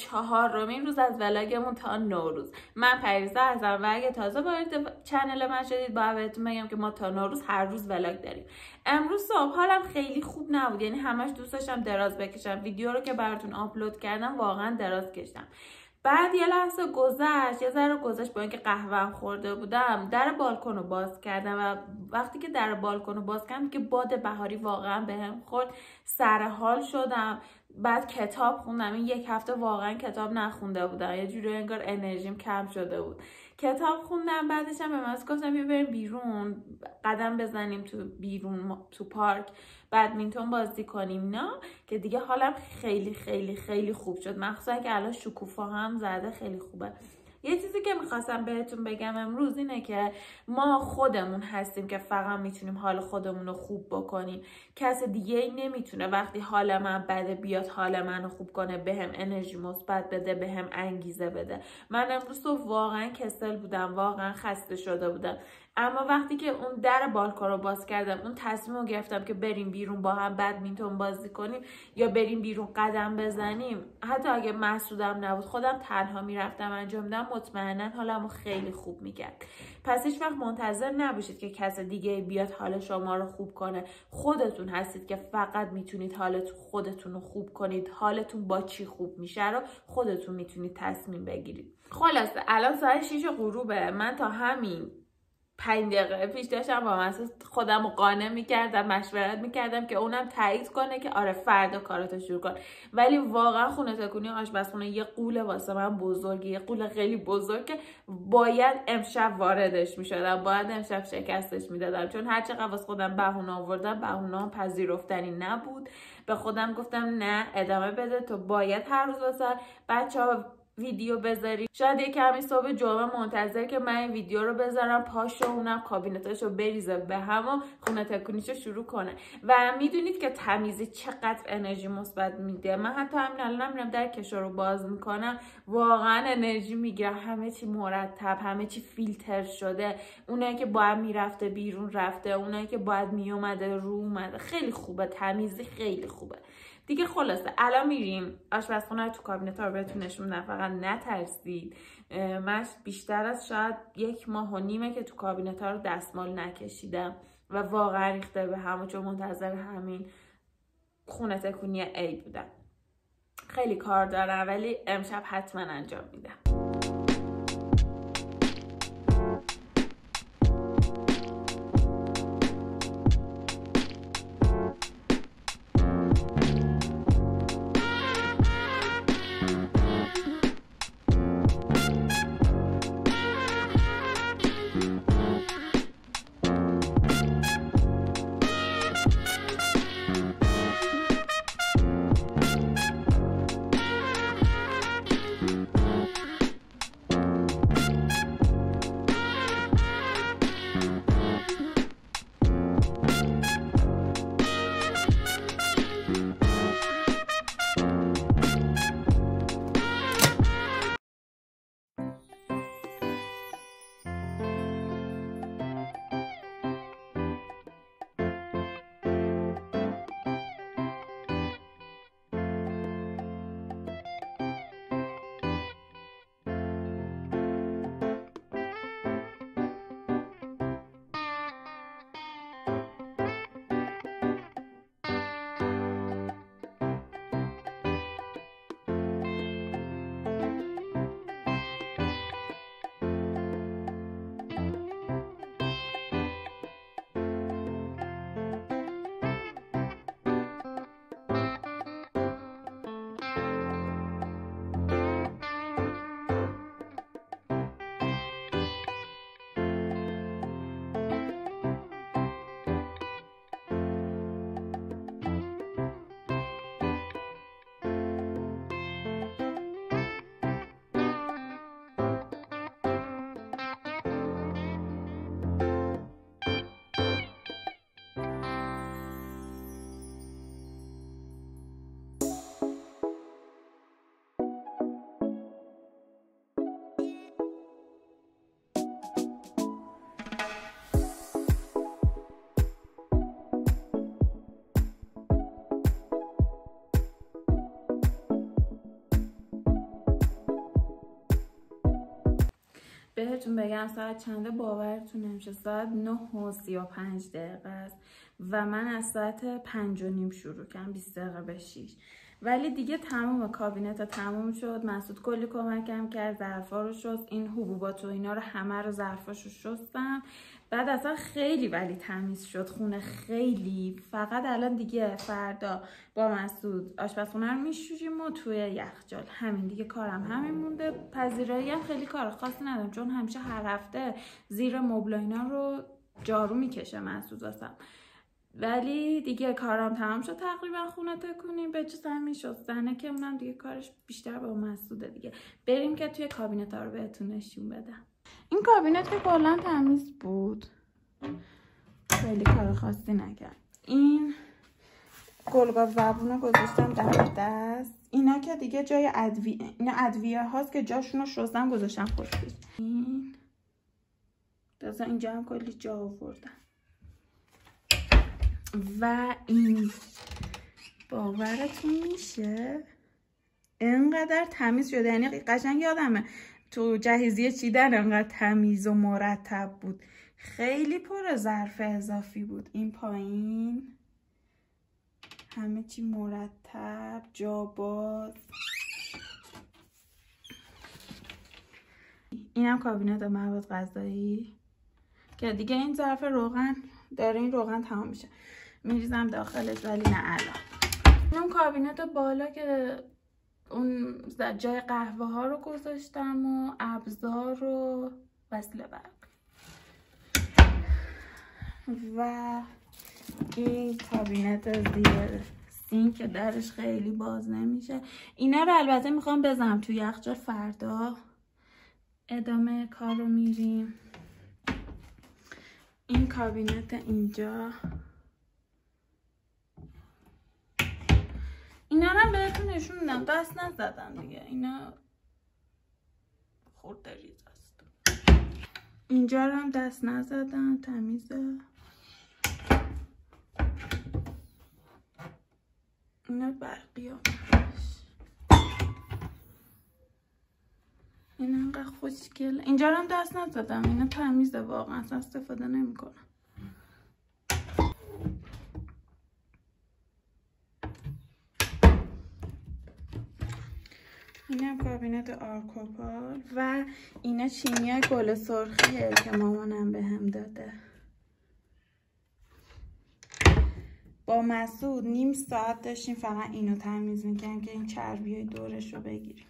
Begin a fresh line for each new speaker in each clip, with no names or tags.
چهارمین روز از ولاگمون تا نوروز من پریزا هستم و اگه تازه وارد چنل من شدید باید بهتون بگم که ما تا نوروز هر روز ولاگ داریم. امروز صبح حالم خیلی خوب نبود. یعنی همش دوست داشتم دراز بکشم. ویدیو رو که براتون آپلود کردم واقعا دراز کشتم. بعد یه لحظه گذشت یه ذره گذشت با اینکه قهوه خورده بودم در بالکن رو باز کردم و وقتی که در بالکن رو باز کردم که باد بهاری واقعا بهم خورد سر حال شدم. بعد کتاب خوندم این یک هفته واقعا کتاب نخونده بودم یه جوری انگار انرژیم کم شده بود. کتاب خوندم بعدش هم به من گفتم بیا بریم بیرون قدم بزنیم تو بیرون تو پارک. بدمینتون بازی کنیم نه؟ که دیگه حالم خیلی خیلی خیلی خوب شد. مخصوصا که الان شکوفا هم زده خیلی خوبه. یه چیزی که می‌خواستم بهتون بگم امروز اینه که ما خودمون هستیم که فقط می‌تونیم حال خودمون رو خوب بکنیم. کس دیگه ای نمی‌تونه وقتی حال من بده بیاد حال منو خوب کنه بهم به انرژی مثبت بده بهم به انگیزه بده. من امروز تو واقعا کسل بودم واقعا خسته شده بودم. اما وقتی که اون در بالکن رو باز کردم اون تصمیم رو گرفتم که بریم بیرون با هم بدمینتون بازی کنیم یا بریم بیرون قدم بزنیم. حتی اگه مسعودم نبود خودم تنها می‌رفتم انجام میدم مطمئنا حالمو خیلی خوب می‌کرد. پس هیچ وقت منتظر نباشید که کس دیگه بیاد حال شما رو خوب کنه. خودتون هستید که فقط می‌تونید حالتون خودتون رو خوب کنید. حالتون با چی خوب میشه رو خودتون می‌تونید تصمیم بگیرید. خلاصه الان ساعت 6 غروبه. من تا همین پنج دقیقه پیش داشتم با من خودم رو قانع می‌کردم مشورت می‌کردم که اونم تایید کنه که آره فردا کاراتو شروع کن. ولی واقعا خونه تکونی آشپزخونه یه قول واسه من بزرگی یه قول خیلی بزرگ که باید امشب واردش می‌شدم باید امشب شکستش می‌دادم. چون هر چقدر واسه خودم بهونه آوردم بهونه پذیرفتنی نبود. به خودم گفتم نه ادامه بده تو باید هر روز واسه بچه ها ویدیو بذاری. شاید یه کمی صبح جمعه منتظر که من این ویدیو رو بذارم پاش اونم کابینتاش رو بریزه به هم و خونه تکونیش رو شروع کنه. و می‌دونید که تمیزی چقدر انرژی مثبت میده. من حتی همین الان میرم در کشو رو باز می‌کنم. واقعا انرژی می‌گیره همه چی مرتب همه چی فیلتر شده. اونایی که باید می‌رفته بیرون رفته اونایی که باید میومده رو اومده. خیلی خوبه. تمیزی خیلی خوبه. دیگه خلاصه الان میریم. آشپزخونه تو کابینت رو بهتون نشون فقط نترسید. من بیشتر از شاید یک ماه و نیمه که تو کابینت رو دستمال نکشیدم و واقعا ریخته به همون چون منتظر همین خونه تکونی عید بودم. خیلی کار دارم ولی امشب حتما انجام میدم. بهتون بگم ساعت چنده باورتون نمیشه. ساعت 9 و 35 دقیقه است و من از ساعت 5 و نیم شروع کردم 20 دقیقه به 6 ولی دیگه تمام کابینت تموم شد. مسعود کلی کمکم کرد ظرفا رو شست. این حبوبات و اینا رو همه رو ظرفاشو شستم. بعد اصلا خیلی ولی تمیز شد. خونه خیلی. فقط الان دیگه فردا با مسعود آشپزخونه رو میشوریم و توی یخچال. همین دیگه کارم همین مونده. پذیرایی هم خیلی کار خاصی ندارم. چون همیشه هر هفته زیر مبل اینا رو جارو می‌کشه مسعود واسم. ولی دیگه کارم تمام شد. تقریبا خونه تکونیم به جز همین شستنه که اونم دیگه کارش بیشتر با مسعوده دیگه. بریم که توی کابینت ها رو بهتون نشون بدم. این کابینت که کلا تمیز بود. خیلی کار خاصی نکرد. این گلگاف زبون گذاشتم در دست. اینا که دیگه جای ادویه اینا ادویه هاست که جاشون رو شستم گذاشتم خوشش این اینجا هم کلی جا آوردم. و این باورتون میشه؟ اینقدر تمیز شده. یعنی قشنگ یادمه تو جهیزیه چیدن انقدر تمیز و مرتب بود. خیلی پر ظرف اضافی بود. این پایین. همه چی مرتب. جا باز. اینم کابینت مواد غذایی. که دیگه این ظرف روغن داره این روغن تمام میشه. میریزم داخلش ولی نه الان. اون کابینت بالا که اون جای قهوه ها رو گذاشتم و ابزار و وصل برق. و این کابینت زیر سین که درش خیلی باز نمیشه. اینا رو البته می‌خوام بزنم توی یخچال. فردا ادامه کار رو میریم. این کابینت اینجا. اینا بهتون نشون میدم. دست نزدم دیگه. اینا خورده ریز است. اینجا رو هم دست نزدم تمیزه اینا برقی ها. این انقدر خوشگل. اینجا رو هم دست نزدم. اینا تمیزه. واقعا استفاده نمی‌کنم. کابینت آرکوپال و اینا چینی گل سرخیه که مامانم به هم داده. با مسعود نیم ساعت داشتیم فقط اینو تمیز می‌کنم که این چربی دورش رو بگیریم.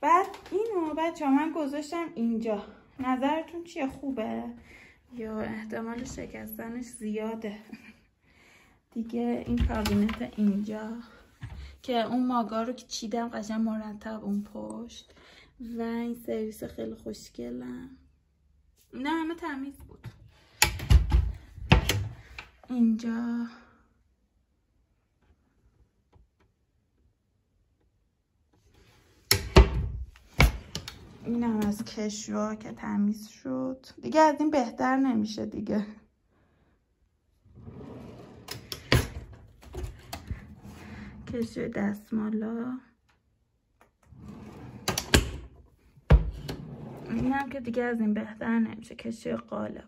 بعد اینو بچه من گذاشتم اینجا. نظرتون چیه؟ خوبه؟ یا احتمال شکستنش زیاده؟ دیگه این کابینت اینجا. که اون ماگا رو که چیدم قشنگ مرتب اون پشت. و این سرویس خیلی خوشگلم. نه همه تمیز بود. اینجا. این هم از کشوا که تمیز شد. دیگه از این بهتر نمیشه دیگه. کشو دستمالا. این هم که دیگه از این بهتر نمیشه کشو قالب.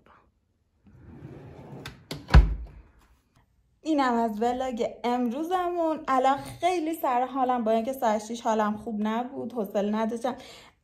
اینم از vlog امروزمون. الان خیلی سر حالم با اینکه ساعت حالم خوب نبود حوصله نداشتم.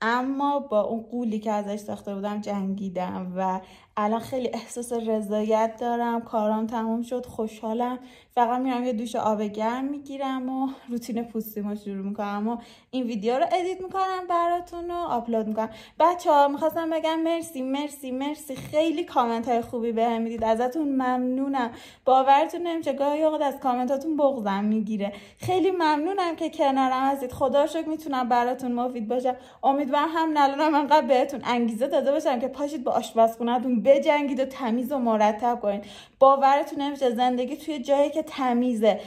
اما با اون غولی که ازش ساخته بودم جنگیدم و الان خیلی احساس رضایت دارم کارام تموم شد خوشحالم. فقط میرم یه دوش آب گرم می‌گیرم و روتین پوستیمو شروع می‌کنم و این ویدیو رو edit می‌کنم براتون و آپلود می‌کنم. بچه ها می‌خواستم بگم مرسی مرسی مرسی. خیلی کامنت های خوبی بهم می‌دید. ازتون ممنونم. باورتون نمیشه گاهی اوقات از کامنتاتون بغزم می‌گیره. خیلی ممنونم که کنارم هستید. خدا شکر می‌تونم براتون مفید باشم. امیدوارم هم نلونم انقدر بهتون انگیزه داده باشم که پاشید با آشپزخونهتون بجنگید و تمیز و مرتب کنید. باورتون نمیشه زندگی توی جایی که تمیزه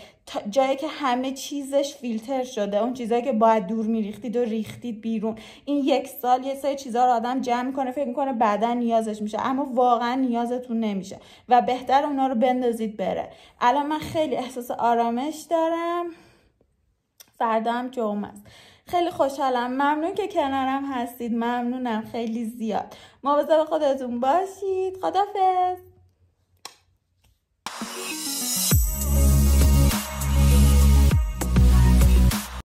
جایی که همه چیزش فیلتر شده. اون چیزایی که باید دور میریختید و ریختید بیرون. این یک سال یه سری چیزها رو آدم جمع می‌کنه فکر می‌کنه بعدا نیازش میشه. اما واقعا نیازتون نمیشه و بهتر اونا رو بندازید بره. الان من خیلی احساس آرامش دارم. فردا هم جمعه است
خیلی خوشحالم. ممنون که کنارم هستید. ممنونم. خیلی زیاد. مواظب خودتون باشید. خدافظ